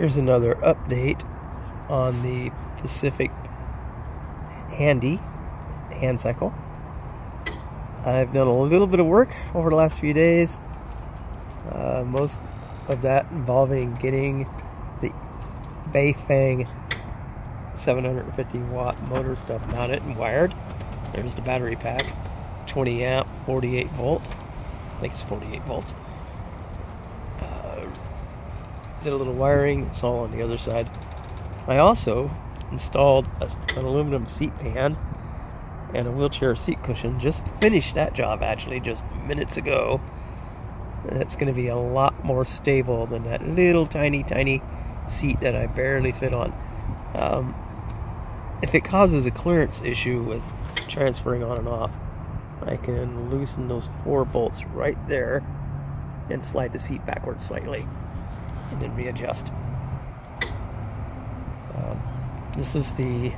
Here's another update on the Pacific Handy hand cycle. I've done a little bit of work over the last few days. Uh, most of that involving getting the Bafang 750 watt motor stuff mounted and wired. There's the battery pack, 20 amp, 48 volt. I think it's 48 volts. Did a little wiring. It's all on the other side. I also installed a, an aluminum seat pan and a wheelchair seat cushion. Just finished that job actually just minutes ago. It's going to be a lot more stable than that little tiny, tiny seat that I barely fit on. Um, if it causes a clearance issue with transferring on and off, I can loosen those four bolts right there and slide the seat backwards slightly and then readjust. Um, this is the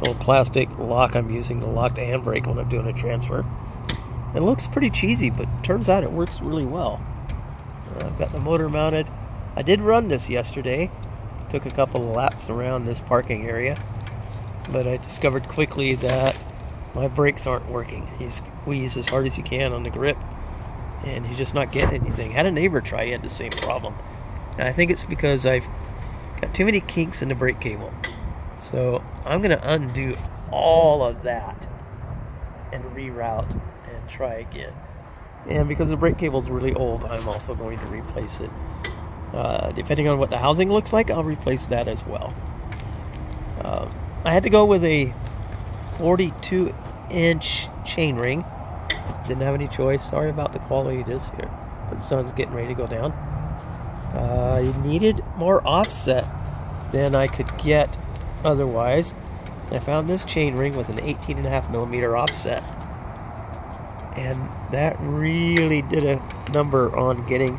little plastic lock I'm using to lock the handbrake when I'm doing a transfer. It looks pretty cheesy, but turns out it works really well. Uh, I've got the motor mounted. I did run this yesterday. Took a couple of laps around this parking area, but I discovered quickly that my brakes aren't working. You squeeze as hard as you can on the grip, and you're just not getting anything. Had a neighbor try, he had the same problem. And I think it's because I've got too many kinks in the brake cable. So I'm going to undo all of that and reroute and try again. And because the brake cable is really old, I'm also going to replace it. Uh, depending on what the housing looks like, I'll replace that as well. Uh, I had to go with a 42 inch chain ring. Didn't have any choice. Sorry about the quality it is here. But the sun's getting ready to go down. Uh, I needed more offset than I could get otherwise. I found this chain ring with an 18.5 millimeter offset. And that really did a number on getting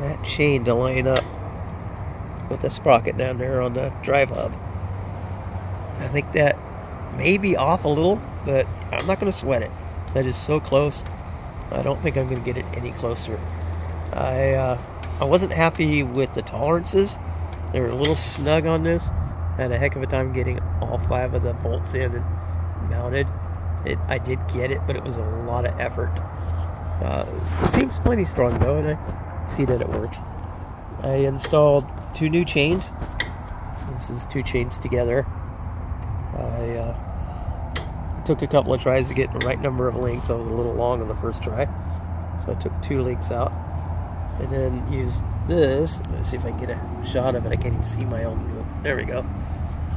that chain to line up with the sprocket down there on the drive hub. I think that may be off a little, but I'm not going to sweat it. That is so close. I don't think I'm going to get it any closer. I uh, I wasn't happy with the tolerances. They were a little snug on this. I had a heck of a time getting all five of the bolts in and mounted. It, I did get it, but it was a lot of effort. Uh, seems plenty strong though, and I see that it works. I installed two new chains. This is two chains together. I uh, took a couple of tries to get the right number of links. I was a little long on the first try, so I took two links out, and then use this. Let's see if I can get a shot of it. I can't even see my own. There we go.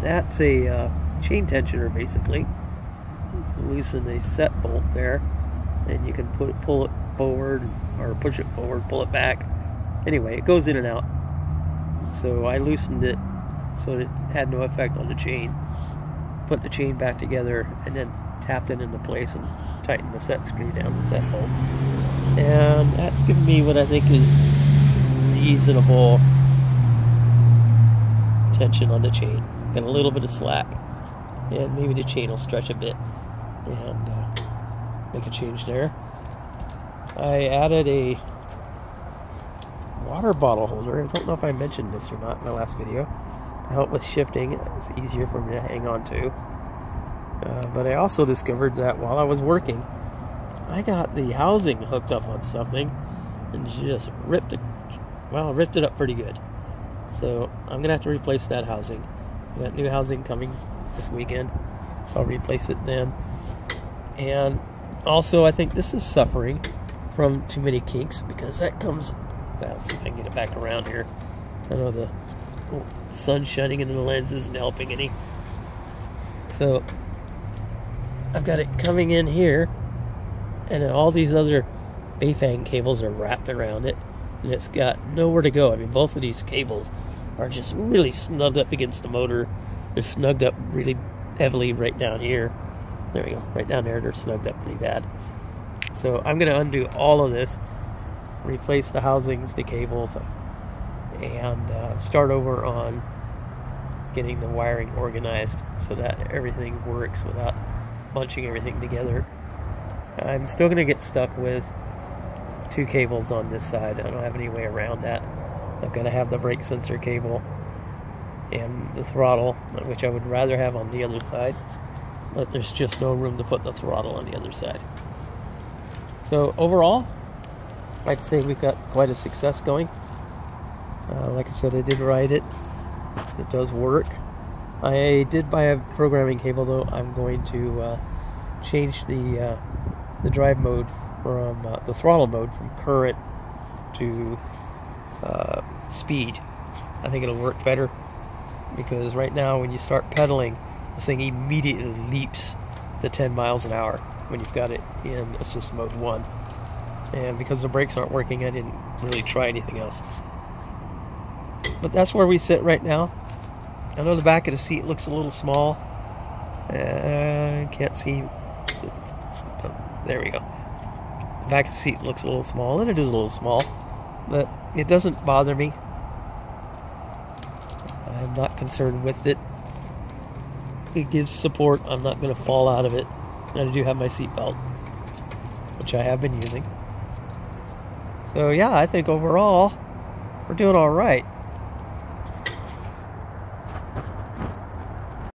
That's a uh, chain tensioner, basically. Loosen a set bolt there, and you can put pull it forward or push it forward, pull it back. Anyway, it goes in and out. So I loosened it so it had no effect on the chain put the chain back together and then tapped it into place and tightened the set screw down the set bolt. And that's given me what I think is reasonable tension on the chain. Got a little bit of slack. And maybe the chain will stretch a bit and uh, make a change there. I added a water bottle holder. I don't know if I mentioned this or not in my last video to help with shifting. It's easier for me to hang on to. Uh, but I also discovered that while I was working, I got the housing hooked up on something and she just ripped it, well, ripped it up pretty good. So I'm gonna have to replace that housing. We got new housing coming this weekend, so I'll replace it then. And also, I think this is suffering from too many kinks because that comes. Well, let's see if I can get it back around here. I know the sun shining into the lens isn't helping any. So I've got it coming in here, and then all these other Bafang cables are wrapped around it, and it's got nowhere to go. I mean, both of these cables are just really snugged up against the motor. They're snugged up really heavily right down here. There we go, right down there. They're snugged up pretty bad. So I'm going to undo all of this, replace the housings, the cables, and uh, start over on getting the wiring organized so that everything works without bunching everything together. I'm still going to get stuck with two cables on this side. I don't have any way around that. I've got to have the brake sensor cable and the throttle, which I would rather have on the other side, but there's just no room to put the throttle on the other side. So overall, I'd say we've got quite a success going. Uh, like I said, I did ride it. It does work. I did buy a programming cable though. I'm going to uh, change the uh, the drive mode from uh, the throttle mode from current to uh, speed. I think it'll work better because right now when you start pedaling, this thing immediately leaps to 10 miles an hour when you've got it in assist mode 1. And because the brakes aren't working, I didn't really try anything else. But that's where we sit right now. I know the back of the seat looks a little small. Uh, can't see. There we go. The back seat looks a little small, and it is a little small. But it doesn't bother me. I'm not concerned with it. It gives support. I'm not going to fall out of it. And I do have my seatbelt, which I have been using. So yeah, I think overall we're doing all right.